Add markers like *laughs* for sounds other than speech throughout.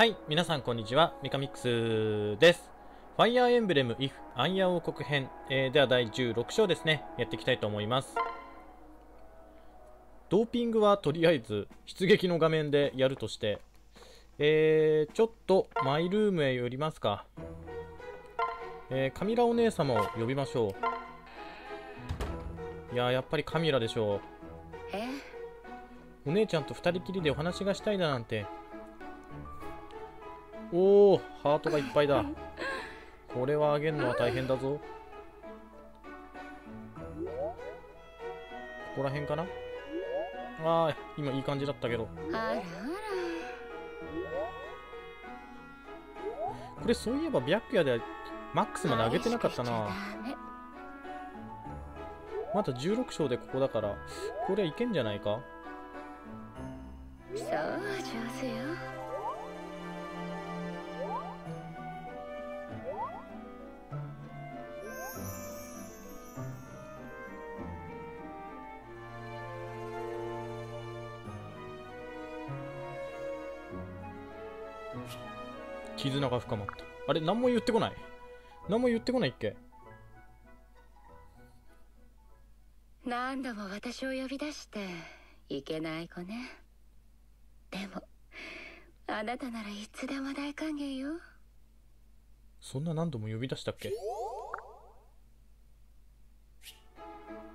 はい、皆さんこんにちは、ミカミックスです。ファイアーエンブレム IF アンヤ王国編、えーでは第16章ですね、やっていきたいと思います。ドーピングはとりあえず出撃の画面でやるとして、えー、ちょっとマイルームへ寄りますか。えー、カミラお姉様を呼びましょう。いやー、やっぱりカミラでしょう。え？お姉ちゃんと二人きりでお話がしたいだなんて。おお、ハートがいっぱいだ。*laughs* これはあげるのは大変だぞ。ここら辺かな？ああ、今いい感じだったけど。あらあらこれそういえば白夜でマックスまで上げてなかったな。まだ16章でここだから、これはいけんじゃないか？そう上手よ絆が深まった。あれ何も言ってこない？何も言ってこないっけ？何度も私を呼び出していけない子ね。でもあなたならいつでも大歓迎よ。そんな何度も呼び出したっけ？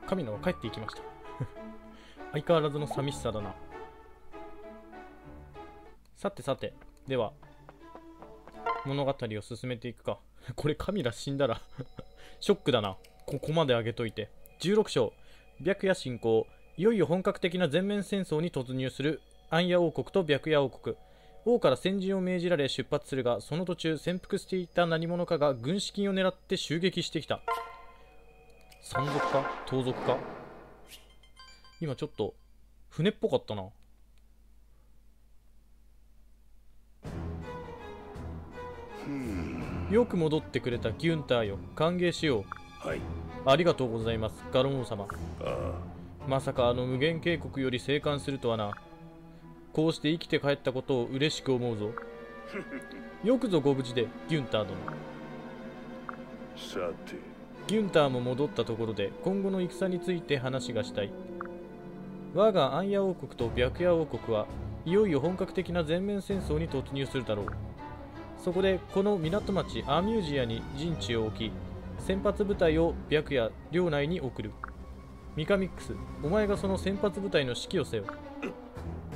神野は帰っていきました。*laughs* 相変わらずの寂しさだな。さてさてでは物語を進めていくか。*laughs* これカミラ死んだら *laughs* ショックだな。ここまで上げといて。16章。白夜侵攻いよいよ本格的な全面戦争に突入する。アンヤ王国と白夜王国。王から先陣を命じられ出発するがその途中潜伏していた何者かが軍資金を狙って襲撃してきた。山賊か？盗賊か？今ちょっと船っぽかったな。よく戻ってくれたギュンターよ歓迎しよう。はい。ありがとうございますガロン王様。あまさかあの無限渓谷より生還するとはな。こうして生きて帰ったことを嬉しく思うぞ。*laughs* よくぞご無事でギュンター殿。あ、さて、ギュンターも戻ったところで今後の戦について話がしたい。我がアンヤ王国と白夜王国はいよいよ本格的な全面戦争に突入するだろうそこでこの港町アミュージアに陣地を置き先発部隊を白夜領内に送る。ミカミックスお前がその先発部隊の指揮をせよ。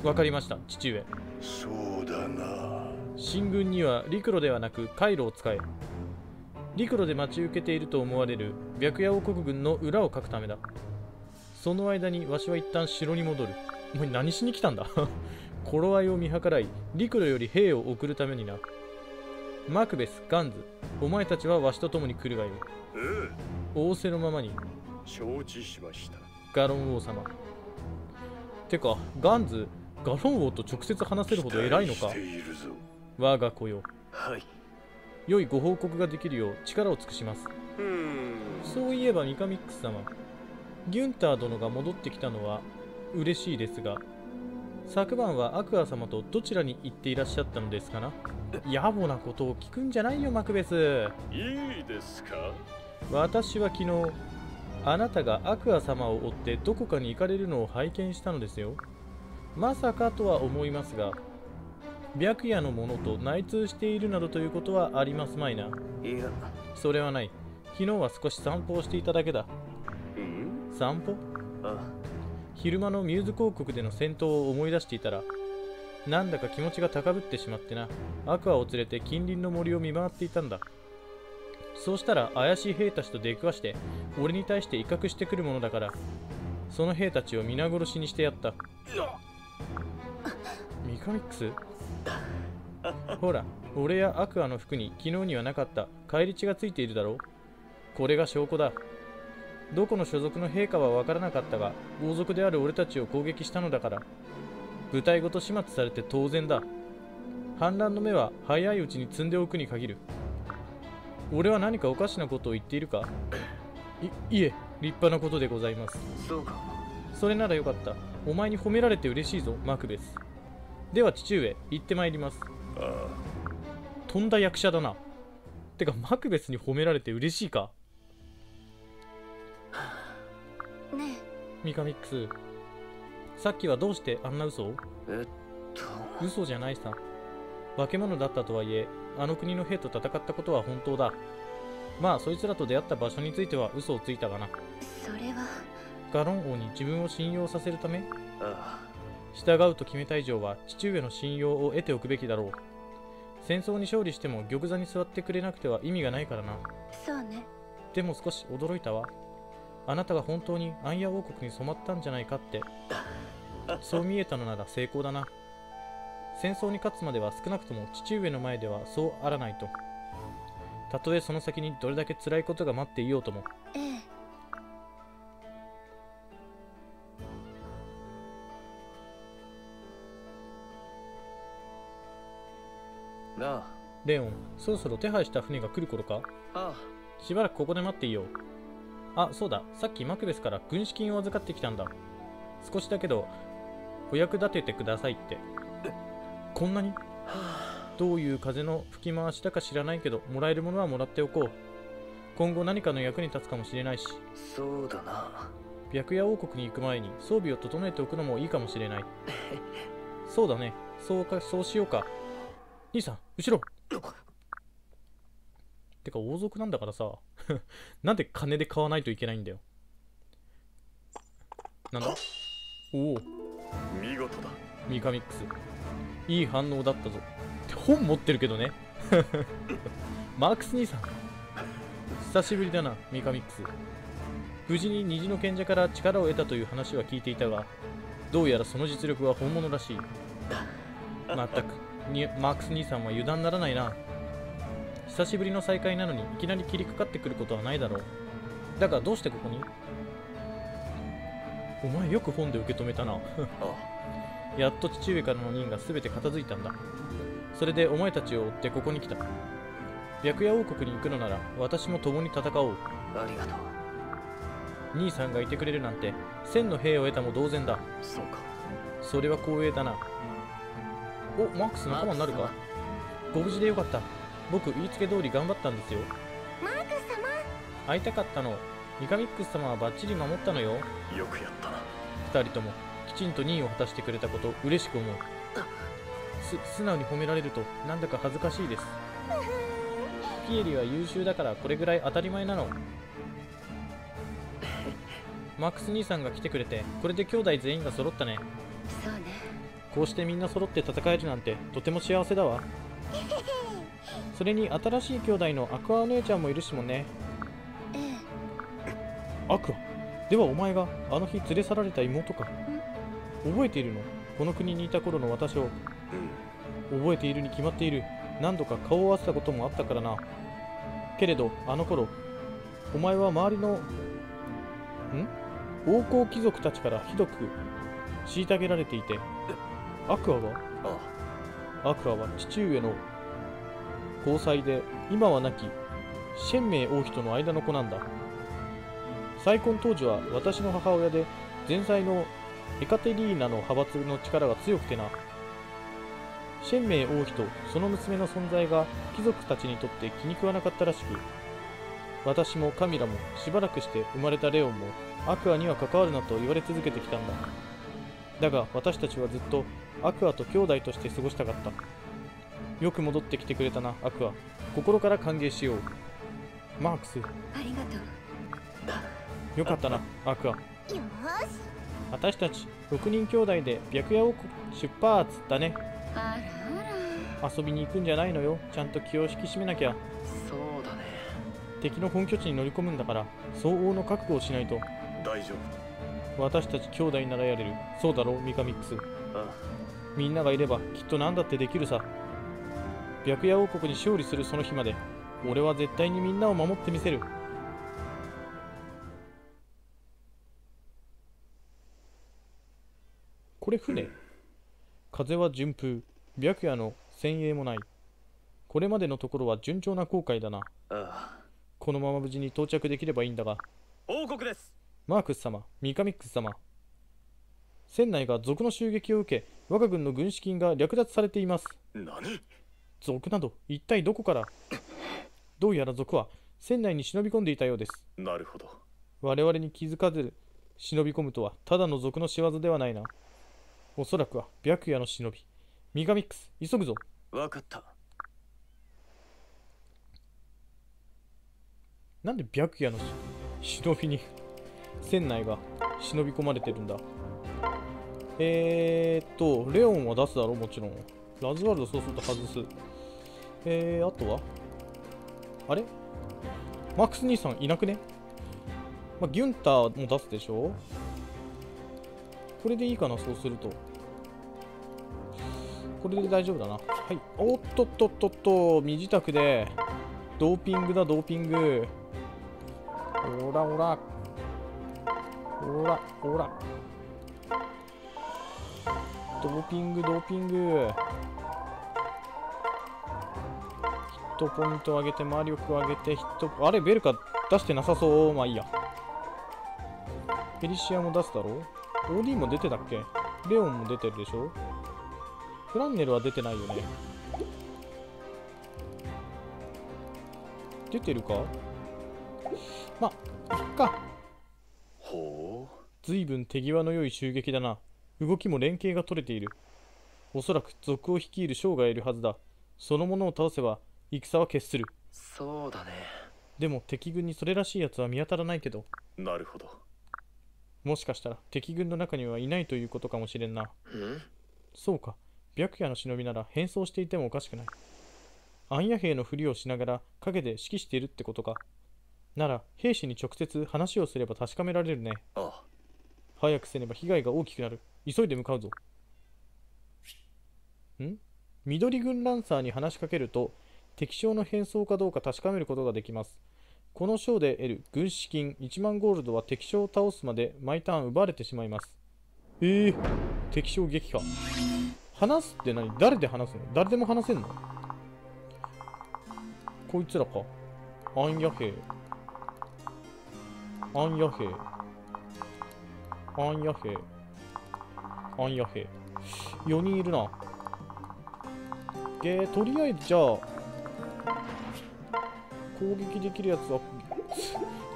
わかりました父上。そうだな。進軍には陸路ではなく海路を使え。陸路で待ち受けていると思われる白夜王国軍の裏をかくためだ。その間にわしは一旦城に戻る。お前何しに来たんだ？*laughs* 頃合いを見計らい陸路より兵を送るためになマクベスガンズ。お前たちはわしと共に来るがよい。え仰せのままに。え、承知しました。ガロン王様。てかガンズガロン王と直接話せるほど偉いのか？我が子よ。はい。良いご報告ができるよう力を尽くします。うーん。そういえばミカミックス様。ギュンター殿が戻ってきたのは嬉しいですが昨晩はアクア様とどちらに行っていらっしゃったのですかな？野暮なことを聞くんじゃないよマクベス。いいですか？私は昨日あなたがアクア様を追ってどこかに行かれるのを拝見したのですよ。まさかとは思いますが白夜の者と内通しているなどということはありますまいな。いや、それはない。昨日は少し散歩をしていただけだ。うん？散歩？あ、昼間のミューズ広告での戦闘を思い出していたらなんだか気持ちが高ぶってしまってなアクアを連れて近隣の森を見回っていたんだ。そうしたら怪しい兵たちと出くわして俺に対して威嚇してくるものだからその兵たちを皆殺しにしてやった。ミカミックス？ほら俺やアクアの服に昨日にはなかった。返り血がついているだろう。これが証拠だ。どこの所属の陛下は分からなかったが王族である俺たちを攻撃したのだから。部隊ごと始末されて当然だ。反乱の目は早いうちに積んでおくに限る。俺は何かおかしなことを言っているか？いいえ立派なことでございます。そうか。それならよかった。お前に褒められて嬉しいぞマクベス。では父上行ってまいります。あ飛んだ役者だな。てかマクベスに褒められて嬉しいか？ねミカミックス。さっきはどうしてあんな嘘を？えっと。嘘じゃないさ。化け物だったとはいえあの国の兵と戦ったことは本当だ。まあそいつらと出会った場所については嘘をついたがな。それは。ガロン王に自分を信用させるため？あ従うと決めた以上は父上の信用を得ておくべきだろう。戦争に勝利しても玉座に座ってくれなくては意味がないからな。そうね。でも少し驚いたわあなたが本当にアンヤ王国に染まったんじゃないかって。そう見えたのなら成功だな。戦争に勝つまでは少なくとも父上の前ではそうあらないと。たとえその先にどれだけ辛いことが待っていようとも。レオンそろそろ手配した船が来る頃か？ああ。しばらくここで待っていようあそうだ。さっきマクベスから軍資金を預かってきたんだ。少しだけどお役立ててくださいって。こんなに？どういう風の吹き回しだか知らないけどもらえるものはもらっておこう。今後何かの役に立つかもしれないし。そうだな。白夜王国に行く前に装備を整えておくのもいいかもしれない。*laughs* そうだね。そうかそうしようか。兄さん後ろてか王族なんだからさ。*laughs* なんで金で買わないといけないんだよ。なんだ？おお。見事だ。ミカミックス。いい反応だったぞ。って本持ってるけどね。*laughs* マークス兄さん。久しぶりだなミカミックス。無事に虹の賢者から力を得たという話は聞いていたがどうやらその実力は本物らしい。まったくにマークス兄さんは油断ならないな久しぶりの再会なのにいきなり切りかかってくることはないだろう。だがどうしてここに？お前よく本で受け止めたな。あやっと父上からの任が全て片付いたんだ。それでお前たちを追ってここに来た。白夜王国に行くのなら私も共に戦おう。ありがとう。兄さんがいてくれるなんて千の兵を得たも同然だ。そうか。それは光栄だな。おマックス仲間になるか？ご無事でよかった僕言いつけ通り頑張ったんですよ。マークス様。会いたかったの。ミカミックス様はバッチリ守ったのよ。よくやったな。二人とも。きちんと任意を果たしてくれたこと。嬉しく思う。す素直に褒められるとなんだか恥ずかしいです。ピエリは優秀だからこれぐらい当たり前なの。マックス兄さんが来てくれてこれで兄弟全員が揃ったね。そうね。こうしてみんな揃って戦えるなんてとても幸せだわ *laughs* それに新しい兄弟のアクアお姉ちゃんもいるしもね。ええ。アクア？ではお前があの日連れ去られた妹か。覚えているの？この国にいた頃の私を。うん。覚えているに決まっている。何度か顔を合わせたこともあったからな。けれどあの頃お前は周りのん？王侯貴族たちからひどく虐げられていて。アクアは？あ。アクアは父上の交際で今は亡きシェンメイ王妃との間の子なんだ。再婚当時は私の母親で前妻のエカテリーナの派閥の力が強くてな。シェンメイ王妃とその娘の存在が貴族たちにとって気に食わなかったらしく私もカミラもしばらくして生まれたレオンもアクアには関わるなと言われ続けてきたんだ。だが私たちはずっとアクアと兄弟として過ごしたかった。よく戻ってきてくれたなアクア。心から歓迎しよう。マークス。ありがとう。よかったなアクア。よーし。私たち6人兄弟で白夜王国出発だね。あらあ遊びに行くんじゃないのよ。ちゃんと気を引き締めなきゃ。そうだね。敵の本拠地に乗り込むんだから相応の覚悟をしないと。大丈私たち兄弟ならやれる。そうだろうミカミックス。あみんながいればきっと何だってできるさ白夜王国に勝利するその日まで俺は絶対にみんなを守ってみせる。これ船。風は順風。白夜の先鋭もない。これまでのところは順調な航海だな。あこのまま無事に到着できればいいんだが。王国です。マークス様、ミカミックス様。船内が賊の襲撃を受け、我が軍の軍資金が略奪されています。夫何？族など一体どこからどうやら族は船内に忍び込んでいたようです。なるほど。我々に気づかず忍び込むとはただの族の仕業ではないな。おそらくは白夜の忍び。ミガミックス急ぐぞ。わかった。なんで白夜のし忍びに船内が忍び込まれてるんだえーっとレオンは出すだろもちろんラズワルドそうすると外す。えー、あとは？あれ？マックス兄さんいなくね？まあ、ギュンターも出すでしょ？これでいいかなそうすると。これで大丈夫だな。はい。おっとっとっとっと。身支度で。ドーピングだドーピング。おらおら。おらおら。ドーピングドーピング。トポイント上げて魔力上げてヒットあれベルカ出してなさそうまあいいやペリシアも出すだろ ?OD も出てたっけ？レオンも出てるでしょ？フランネルは出てないよね出てるか？まあ、いっか。ほう随分手際の良い襲撃だな。動きも連携が取れている。おそらく族を率いる将がいるはずだ。その者を倒せば、戦は決する。そうだねでも敵軍にそれらしい奴は見当たらないけど、なるほどもしかしたら敵軍の中にはいないということかもしれんな。うん？そうか。白夜の忍びなら変装していてもおかしくない。暗夜兵のふりをしながら陰で指揮しているってことか。なら、兵士に直接話をすれば確かめられるね。あ早くせねば被害が大きくなる。急いで向かうぞ。ん？緑軍ランサーに話しかけると、敵将の変装かどうか確かめることができます。この章で得る軍資金1万ゴールドは敵将を倒すまで毎ターン奪われてしまいます。えー、敵将撃破。話すって何？誰で話すの？誰でも話せんの？こいつらか。暗夜兵。暗夜兵。暗夜兵。暗夜兵。4人いるな。えー、とりあえずじゃあ、攻撃できるやつは、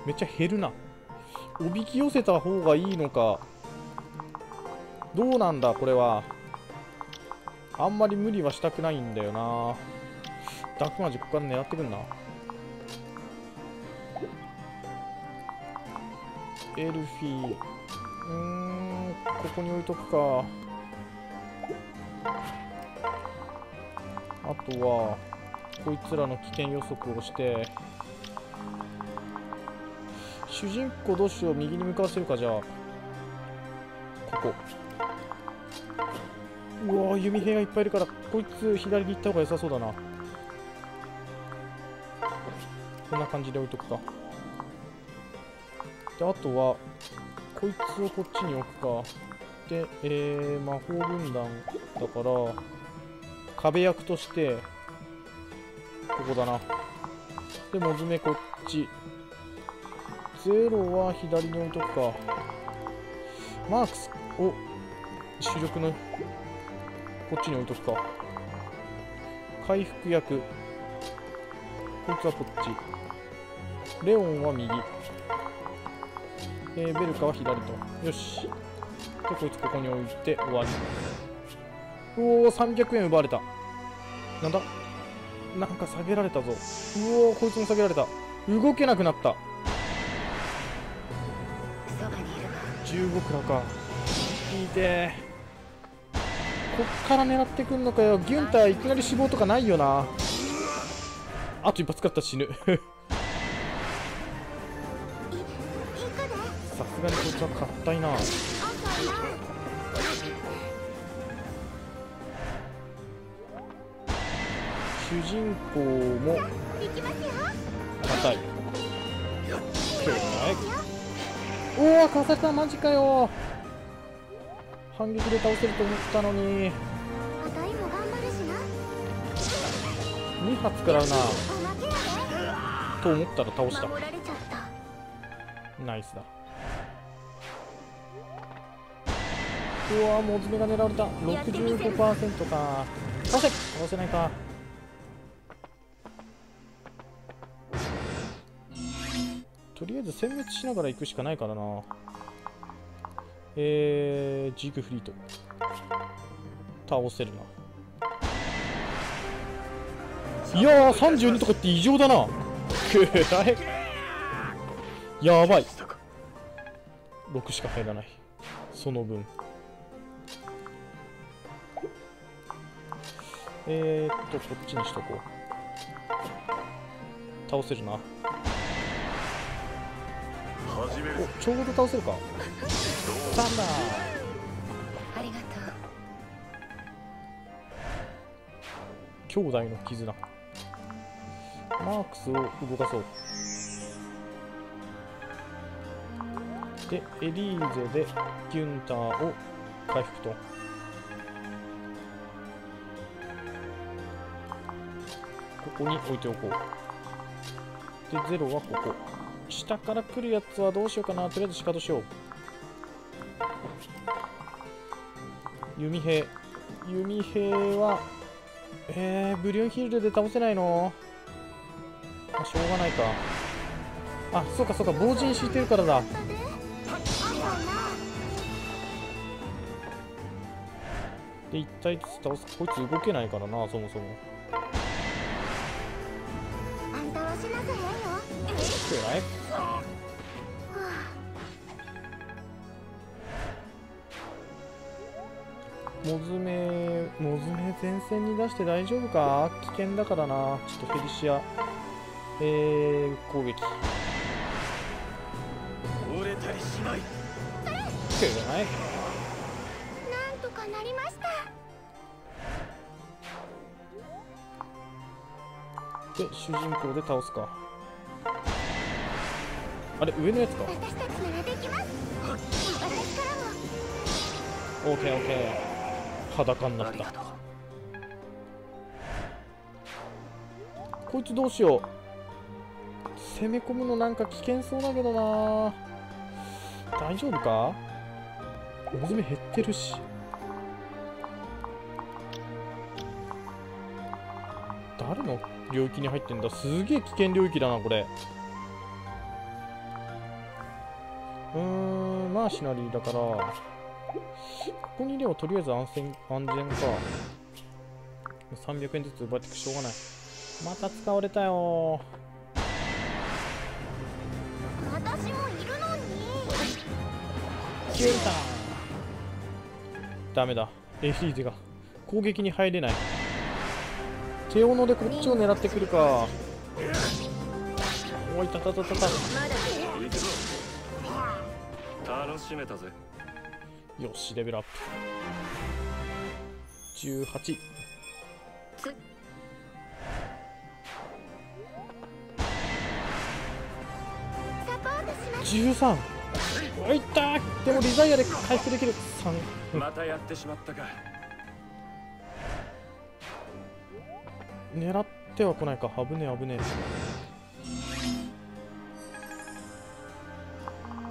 めっちゃ減るな。おびき寄せた方がいいのか。どうなんだ、これは。あんまり無理はしたくないんだよな。ダクマジここから狙ってくんな。エルフィー。うーん、ここに置いとくか。あとは、こいつらの危険予測をして、主人公どうしよう、右に向かわせるか、じゃあ。ここ。うわ弓兵がいっぱいいるからこいつ左に行った方が良さそうだなこんな感じで置いとくかであとはこいつをこっちに置くかでえー、魔法軍団だから壁役としてここだなでモズメこっちゼロは左に置いとくかマークスを主力のこっちに置いとくか。回復薬。こいつはこっち。レオンは右。えー、ベルカは左と。よし。で、こいつここに置いて終わり。うお、300円奪われた。なんだ？なんか下げられたぞ。うおー、こいつも下げられた。動けなくなった。そばにいるわ15クラか。いいてー。こっから狙ってくんのかよ。ギュンターいきなり死亡とかないよな。あと一発使ったら死ぬ。さすがにこいつは硬いな。人公も。硬い。おお、かわされた、マジかよ。反撃で倒せると思ったのに。2発食らうな。と思ったら倒した。ナイスだ。うわもう爪が狙われた。65%か。倒せ。倒せないか。とりあえず殲滅しながら行くしかないからな。えー、ジークフリート。倒せるな。いやー32とかって異常だな。くらい。やばい。6しか入らない。その分。えー、っとこっちにしとこう。倒せるな。おちょうど倒せるか。サンダーありがとう。兄弟の絆。マークスを動かそう。でエリーゼでギュンターを回復と。ここに置いておこう。でゼロはここ下から来るやつはどうしようかな。とりあえずシカトしよう。弓兵。弓兵はえー、ブリオンヒールドで倒せないの？あ、しょうがないか。あそうかそうか。防塵敷いてるからだ。で1体ずつ倒す。こいつ動けないからなそもそも。モズメモズメ前線に出して大丈夫か？危険だからな。ちょっとフェリシア。えー、攻撃。折れたりしない。くらい？なんとかなりました。で主人公で倒すか。あれ上のやつか？私たちならできます。私からもオーケーオーケー裸になった。こいつどうしよう。攻め込むのなんか危険そうだけどな。大丈夫か？モズメ減ってるし。誰の領域に入ってんだ？すげえ危険領域だなこれ。うーんマーシナリーだから。ここにいればとりあえず安全安全か。300円ずつ奪ってくしょうがない。また使われたよ。私もいるのに。消えたダメだ。エフィーゼが。攻撃に入れない。手斧でこっちを狙ってくるか。おいたたたたた。楽しめたぜよしレベルアップ。18サポートします。13おいったでもリザイアで回復できる。3またやってしまったか。狙っては来ないか。危ねえ危ねえ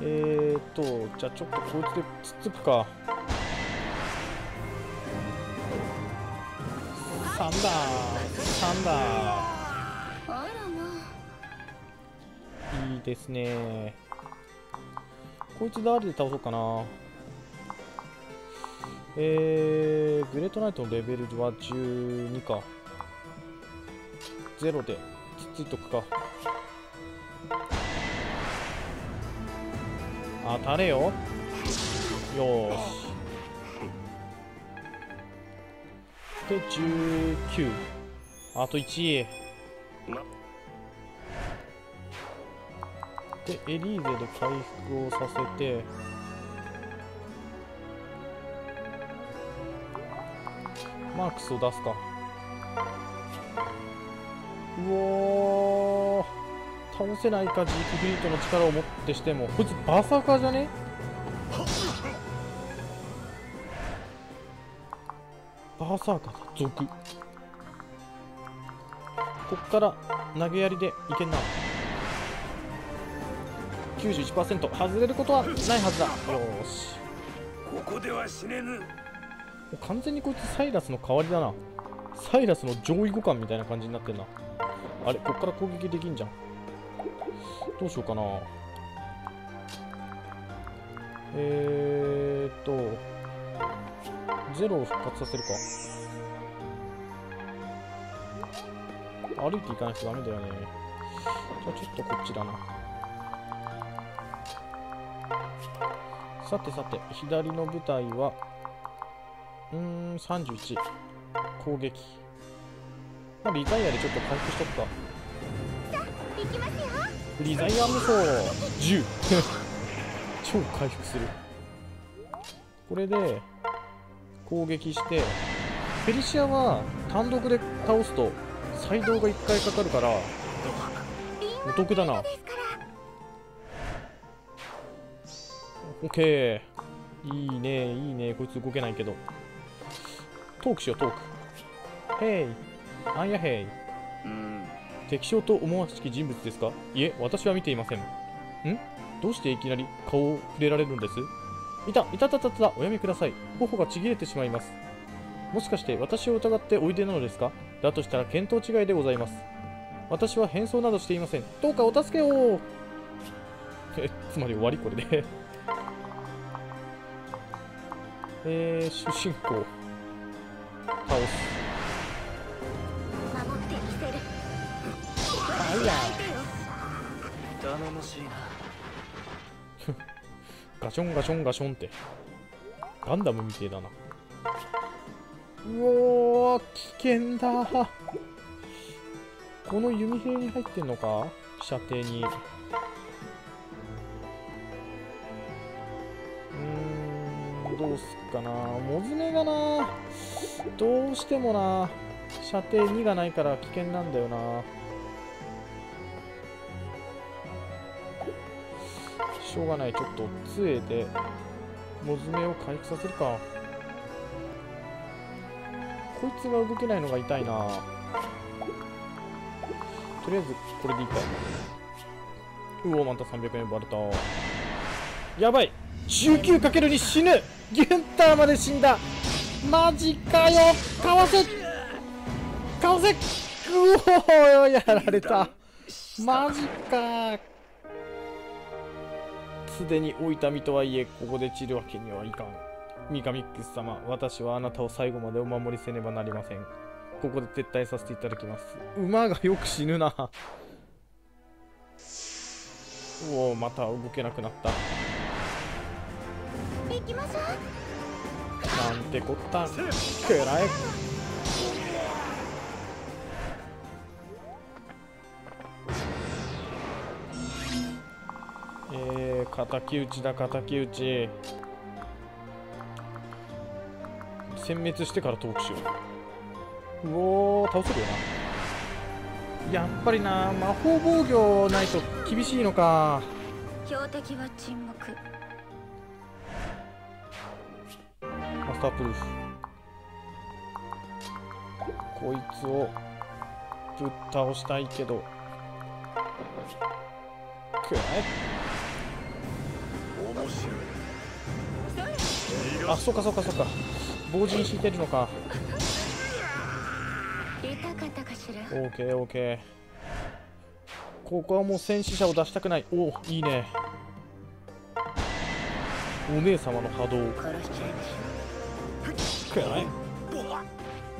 えーとじゃあちょっとこいつでつっつくか。3だ3だあらまいいですね。こいつ誰で倒そうかな。えー、グレートナイトのレベルは12か。0でつっついとくか。当たれよ。よしで19あと1でエリーゼで回復をさせて。マークスを出すか。うお倒せないかジークフリートの力をもってしてもこいつバーサーカーじゃね？バーサーカーだ族こっから投げやりでいけんな。91%外れることはないはずだ。よし。ここでは死ねぬ。完全にこいつサイラスの代わりだな。サイラスの上位互換みたいな感じになってんな。あれこっから攻撃できんじゃん。どうしようかな。えーっとゼロを復活させるか。歩いていかないとダメだよね。じゃあちょっとこっちだな。さてさて左の部隊はうん31攻撃。まあリザイアでちょっと回復しとくか。リザイア無双10超回復する。これで攻撃してフェリシアは単独で倒すとサイドが1回かかるからお得だな。ですからオッケー。いいねいいね。こいつ動けないけど。トークしようトーク。ヘイ。あんやヘイ。うん敵将と思わしき人物ですか？いえ、私は見ていません。ん？どうしていきなり顔を触れられるんです？いた、いたたたた、おやめください。頬がちぎれてしまいます。もしかして私を疑っておいでなのですか？だとしたら見当違いでございます。私は変装などしていません。どうかお助けをえ、つまり終わり？これで。*laughs* えー、主人公。倒す。頼もしいなガションガションガションって。ガンダムみてえだな。うおー危険だ。この弓兵に入ってんのか？射程に。うんどうすっかな。モズメがな。どうしてもな。射程2がないから危険なんだよな。しょうがない。ちょっと杖でモズメを回復させるか。こいつが動けないのが痛いな。とりあえずこれでいいか。うおまた300円バレた。やばい。19×2 死ぬ。ギュンターまで死んだ。マジかよ。かわせ。かわせ。うおやられた。マジかすでに老いた身とはいえここで散るわけにはいかん。ミカミックス様私はあなたを最後までお守りせねばなりません。ここで撤退させていただきます。馬がよく死ぬな。うおまた動けなくなった。行きましょう。なんてこったくらええー、敵討ちだ敵討ち。殲滅してからトークしよう。うおー倒せるよな。やっぱりな魔法防御ないと厳しいのか。標的は沈黙。マスタープルーフ。こいつをぶっ倒したいけど。くらえあそうかそうかそうか。防塵敷いてるのか。痛かったかしら？オーケーオーケーここはもう戦死者を出したくない。おおいいね。お姉様の波動。殺しちゃい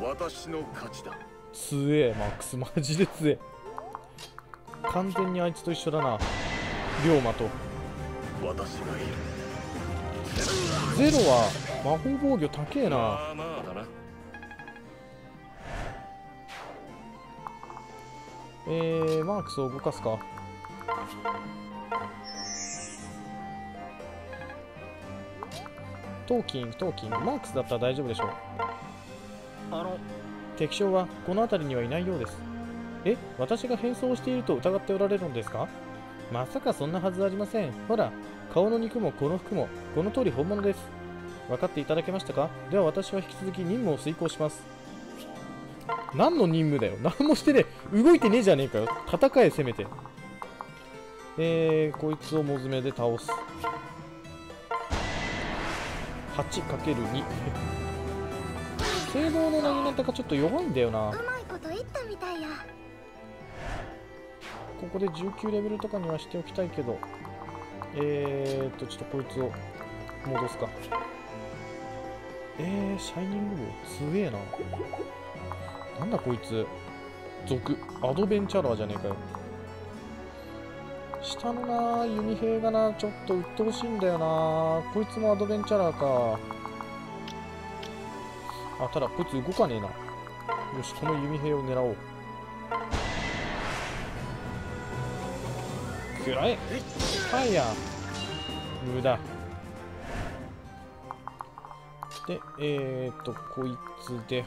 私の勝ちだ。強えマックス。マジで強え。完全にあいつと一緒だな。龍馬とゼロは魔法防御高えな。まあまあなえー、マークスを動かすか。トーキントーキン。マークスだったら大丈夫でしょう。あの敵将はこの辺りにはいないようです。え私が変装していると疑っておられるのですか？まさかそんなはずありません。ほら顔の肉もこの服もこの通り本物です。分かっていただけましたか？では私は引き続き任務を遂行します。何の任務だよ。何もしてねえ。動いてねえじゃねえかよ。戦えせめて。えー、こいつをモズメで倒す。8×2 聖堂のなぎなたがちょっと弱いんだよな。ここで19レベルとかにはしておきたいけどえーっとちょっとこいつを戻すか。えー、シャイニングボウ強えな。なんだこいつ。族アドベンチャラーじゃねえかよ。下のな弓兵がなちょっと鬱陶しいんだよな。こいつもアドベンチャラーか。あただこいつ動かねえな。よしこの弓兵を狙おう。くらえファイヤー無駄。でえー、っとこいつで。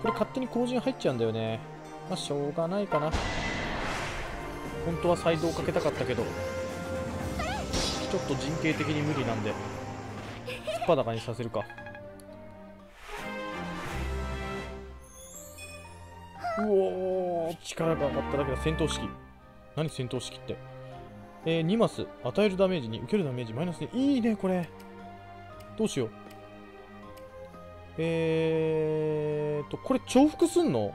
これ勝手に後陣入っちゃうんだよね。まあしょうがないかな。本当はサイドをかけたかったけど。ちょっと人形的に無理なんで。スっぱだかにさせるか。うおー。力が上がっただけだ。戦闘式。何戦闘式って？えー、2マス与えるダメージに受けるダメージマイナス2いいねこれ。どうしよう。えーとこれ重複すんの？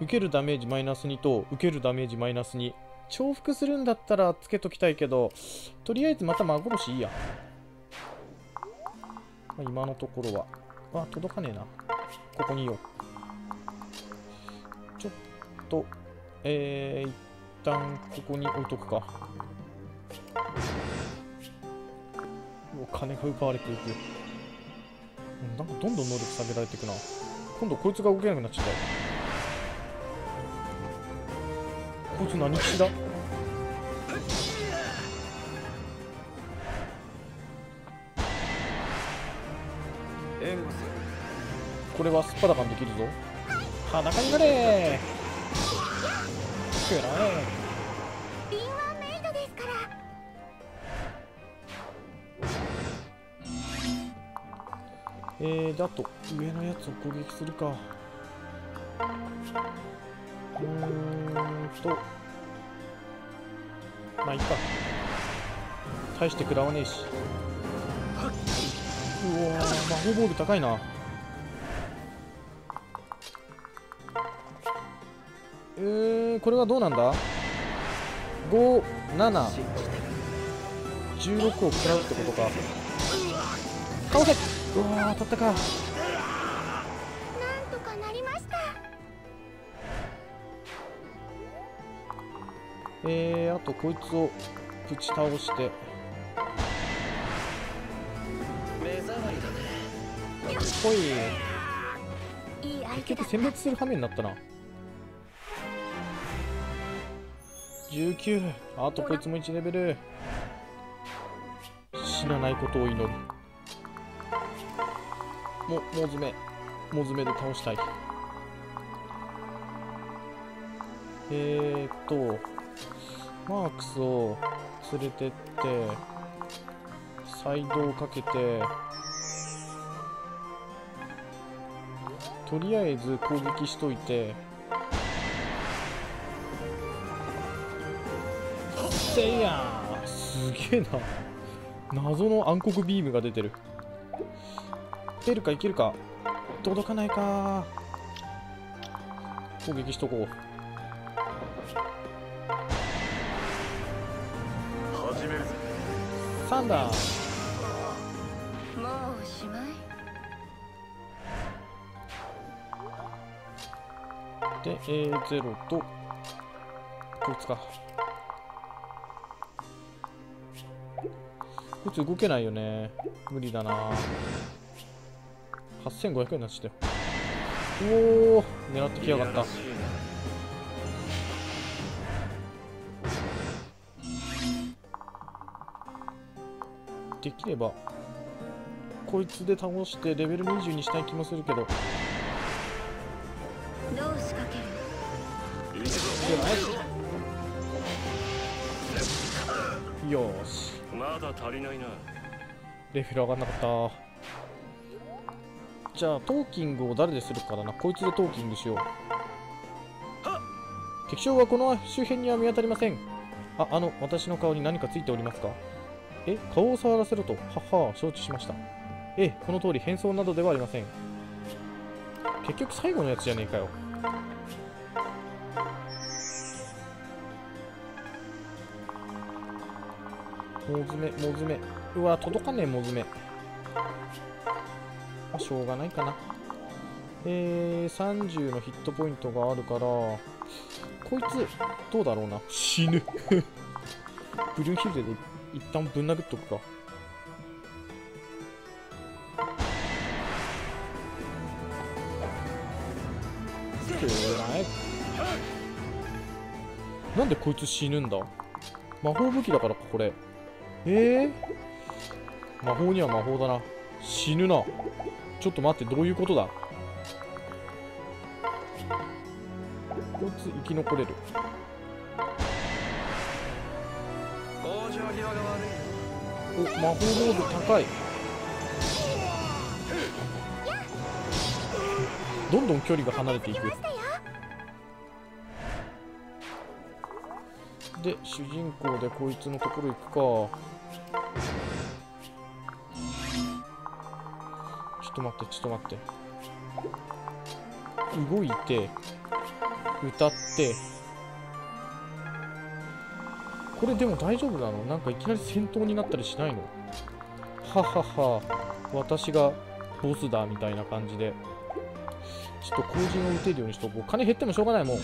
受けるダメージマイナス2と受けるダメージマイナス2重複するんだったらつけときたいけどとりあえずまた幻いいや、ま、今のところは。あ届かねえな。ここにいよう。ちょっとえー、旦ここに置いとくか。お金が奪われていく。うんなんかどんどん能力下げられていくな。今度こいつが動けなくなっちゃった。こいつ何騎士だ？これはすっぱだかんできるぞ。裸になれくらえ敏腕メイドですから。えー、であと上のやつを攻撃するか。うーんと。まあいいか。大して食らわねえし。うわー魔法ボール高いなえー、これはどうなんだ？5、7、16を食らうってことか。倒せうわー当たったか。なんとかなりました。えー、あとこいつをぶち倒して。目障りだね。ほいい。い相結局選別する羽目になったな19あとこいつも1レベル。死なないことを祈る。ももう詰め。もう詰めで倒したい。えーっとマークスを連れてってサイドをかけてとりあえず攻撃しといてせいやーすげえな。謎の暗黒ビームが出てる。出るかいけるか。届かないか。攻撃しとこう。始めるぜサンダー。もうおしまい？で、えー、ゼロとこいつかこいつ動けないよね。無理だな。8500円になっちゃったよ。おお狙ってきやがった。できればこいつで倒してレベル20にしたい気もするけど。どう仕掛ける？よーし。まだ足りないな。レベル上がんなかった。じゃあトーキングを誰でするかだな。こいつでトーキングしよう。敵将はこの周辺には見当たりません。ああの私の顔に何かついておりますか？え顔を触らせろとはは承知しました。ええこの通り変装などではありません。結局最後のやつじゃねえかよモズメモズメうわ届かねえモズメまあしょうがないかな。えー、30のヒットポイントがあるからこいつどうだろうな。死ぬ。*laughs* ブルーヒルで一旦ぶん殴っとくか。なんでこいつ死ぬんだ？魔法武器だからかこれ。えー、魔法には魔法だな。死ぬな。ちょっと待ってどういうことだ？こいつ生き残れる。お魔法モード高い。どんどん距離が離れていく。で主人公でこいつのところ行くか。ょっと待ってちょっと待って。動いて歌って。これでも大丈夫なの？なんかいきなり戦闘になったりしないの？ははは。私がボスだみたいな感じで。ちょっと後陣を打てるようにしとこう。金減ってもしょうがないもん。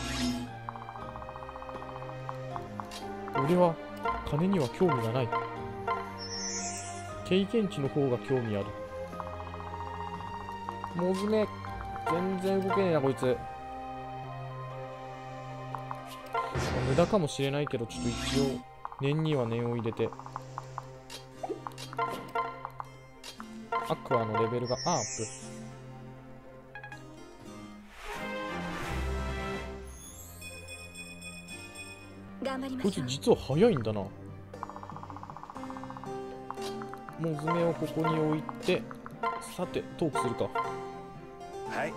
俺は金には興味がない。経験値の方が興味ある。モズメ全然動けねえなこいつ。無駄かもしれないけどちょっと一応念には念を入れて。アクアのレベルがアップ。こいつ実は早いんだな。モズメをここに置いてさてトークするかはい。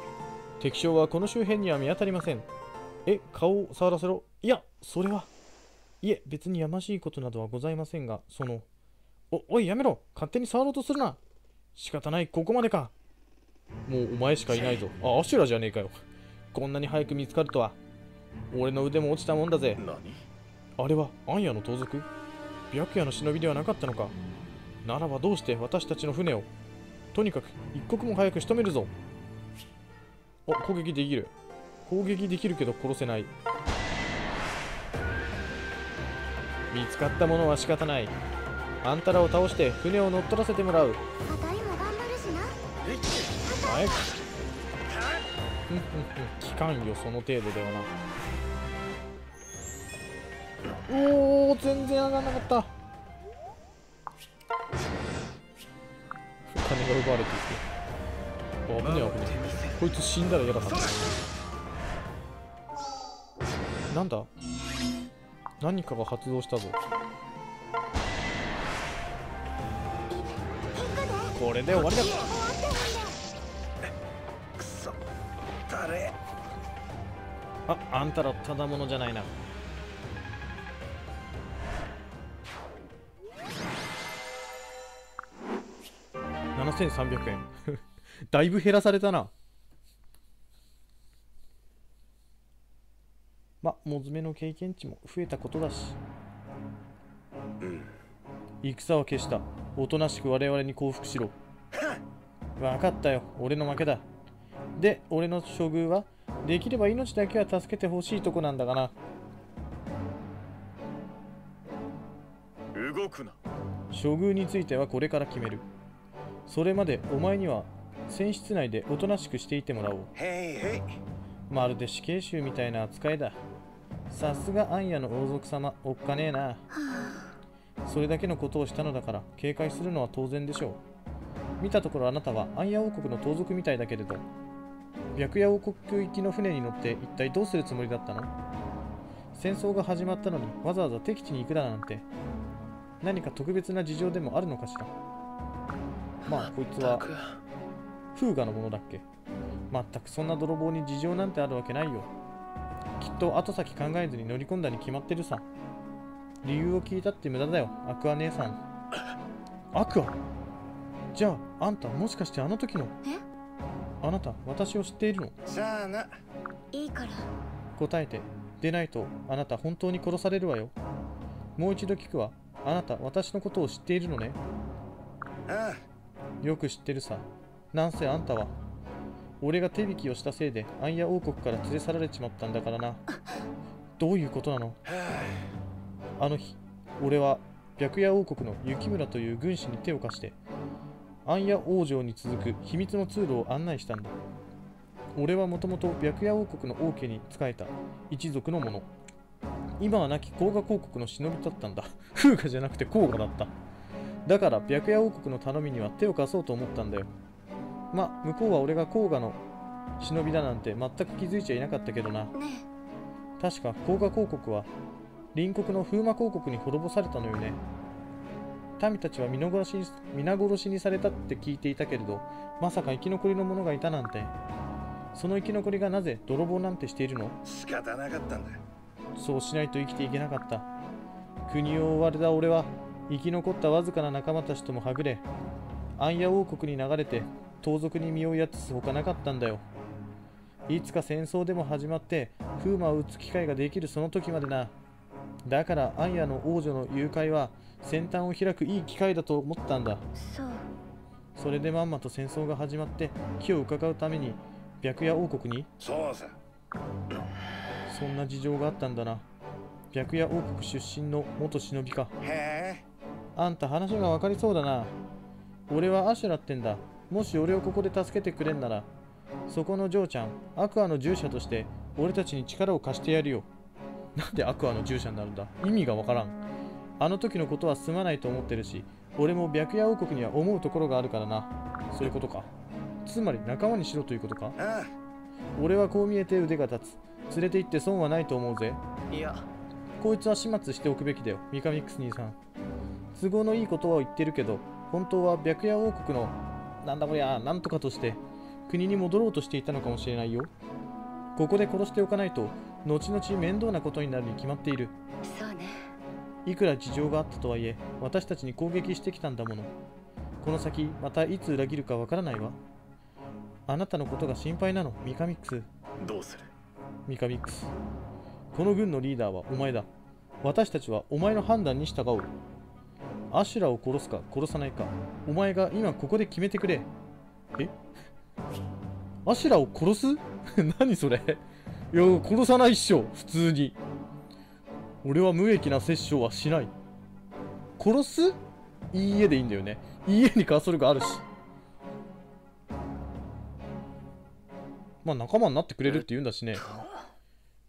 敵将はこの周辺には見当たりません。え顔を触らせろ。いやそれは。いえ別にやましいことなどはございませんがそのおおいやめろ。勝手に触ろうとするな。仕方ないここまでか。もうお前しかいないぞ。あアシュラじゃねえかよ。こんなに早く見つかるとは。俺の腕も落ちたもんだぜ。何？あれはアンヤの盗賊？白夜の忍びではなかったのか。ならばどうして私たちの船を？とにかく一刻も早く仕留めるぞお攻撃できる。攻撃できるけど殺せない。見つかったものは仕方ない。あんたらを倒して船を乗っ取らせてもらう。あたりも頑張るしな。はいふんふんふん。期間よその程度ではな。おお全然上がんなかった。金が奪われていくあ危ねえ危ねえこいつ死んだら嫌だな。なんだ？何かが発動したぞ。これで終わりだ。くそ。誰？ああんたらただものじゃないな。7300円。*laughs* だいぶ減らされたなまモズメの経験値も増えたことだし。戦は消した。おとなしく我々に降伏しろ。分かったよ。俺の負けだ。で俺の処遇はできれば命だけは助けてほしいとこなんだがな。動くな。処遇についてはこれから決める。それまでお前には船室内でおとなしくしていてもらおう。へいへい。まるで死刑囚みたいな扱いださすがアンヤの王族様おっかねえな。それだけのことをしたのだから警戒するのは当然でしょう。見たところあなたはアンヤ王国の盗賊みたいだけれど白夜王国行きの船に乗って一体どうするつもりだったの？戦争が始まったのにわざわざ敵地に行くだなんて何か特別な事情でもあるのかしら？まあこいつはく。フーガのものだっけ？まったくそんな泥棒に事情なんてあるわけないよきっと後先考えずに乗り込んだに決まってるさ。理由を聞いたって無駄だよ。アクア姉さん。アクア？じゃああんたもしかしてあの時の？え？あなた私を知っているの？じゃあな。いいから。答えて。でないとあなた本当に殺されるわよ。もう一度聞くわ。あなた私のことを知っているのね。あ。よく知ってるさ。なんせあんたは俺が手引きをしたせいでアンヤ王国から連れ去られちまったんだからな。どういうことなの？あの日俺は白夜王国の雪村という軍師に手を貸してアンヤ王城に続く秘密の通路を案内したんだ。俺はもともと白夜王国の王家に仕えた一族の者。今は亡き甲賀公国の忍びだったんだ。風雅じゃなくて甲賀だった。だから白夜王国の頼みには手を貸そうと思ったんだよ。ま向こうは俺が甲賀の忍びだなんて全く気づいちゃいなかったけどな。ね確か甲賀公国は隣国の風魔公国に滅ぼされたのよね。民たちは皆殺しに皆殺しにされたって聞いていたけれどまさか生き残りの者がいたなんて。その生き残りがなぜ泥棒なんてしているの？仕方なかったんだそうしないと生きていけなかった。国を追われた俺は生き残ったわずかな仲間たちともはぐれアンヤ王国に流れて盗賊に身をやつすほかなかったんだよ。いつか戦争でも始まって風魔を撃つ機会ができるその時までな。だからアンヤの王女の誘拐は先端を開くいい機会だと思ったんだ。そう。それでまんまと戦争が始まって気を伺うために白夜王国に？そうさ。そんな事情があったんだな。白夜王国出身の元忍びか。へえ。あんた話が分かりそうだな。俺はアシュラってんだ。もし俺をここで助けてくれんなら、そこのジョーちゃん、アクアの従者として俺たちに力を貸してやるよ。なんでアクアの従者になるんだ？意味がわからん。あの時のことはすまないと思ってるし、俺も白夜王国には思うところがあるからな。そういうことか。つまり仲間にしろということか？あ俺はこう見えて腕が立つ。連れて行って損はないと思うぜ。いやこいつは始末しておくべきだよ、ミカミックス兄さん。都合のいいことは言ってるけど、本当は白夜王国の、なんだこりゃ、なんとかとして、国に戻ろうとしていたのかもしれないよ。ここで殺しておかないと、後々面倒なことになるに決まっている。そうねいくら事情があったとはいえ、私たちに攻撃してきたんだもの。この先、またいつ裏切るかわからないわ。あなたのことが心配なの、ミカミックス。どうする？ミカミックス。この軍のリーダーはお前だ。私たちはお前の判断に従おう。アシュラを殺すか殺さないか、お前が今ここで決めてくれ。え？アシュラを殺す？*laughs* 何それ？いや、殺さないっしょ、普通に。俺は無益な殺生はしない。殺す？いいえでいいんだよね。いいえにカーソルがあるし。まあ仲間になってくれるって言うんだしね。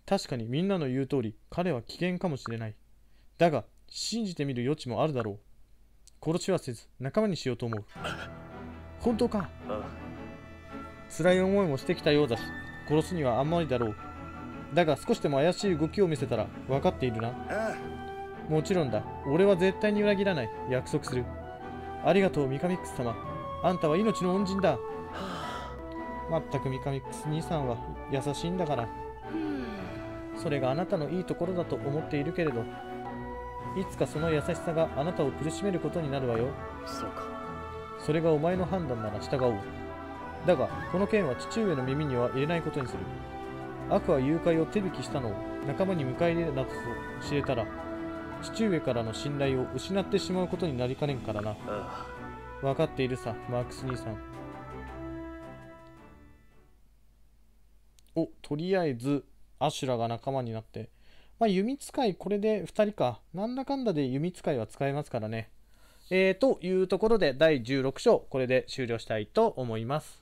確かにみんなの言う通り彼は危険かもしれないだが信じてみる余地もあるだろう殺しはせず仲間にしようと思う。本当か？あ辛い思いもしてきたようだし殺すにはあんまりだろう。だが少しでも怪しい動きを見せたら分かっているな。あもちろんだ。俺は絶対に裏切らない。約束する。ありがとうミカミックス様。あんたは命の恩人だ。まったくミカミックス兄さんは優しいんだから。それがあなたのいいところだと思っているけれどいつかその優しさがあなたを苦しめることになるわよ。そうか。それがお前の判断なら従おう。だがこの件は父上の耳には入れないことにする。悪は誘拐を手引きしたのを仲間に迎え入れなどと知れたら父上からの信頼を失ってしまうことになりかねんからな。あ分かっているさマークス兄さん。おとりあえずアシュラが仲間になってまあ弓使いこれで2人か。なんだかんだで弓使いは使えますからね。えー、というところで第16章これで終了したいと思います。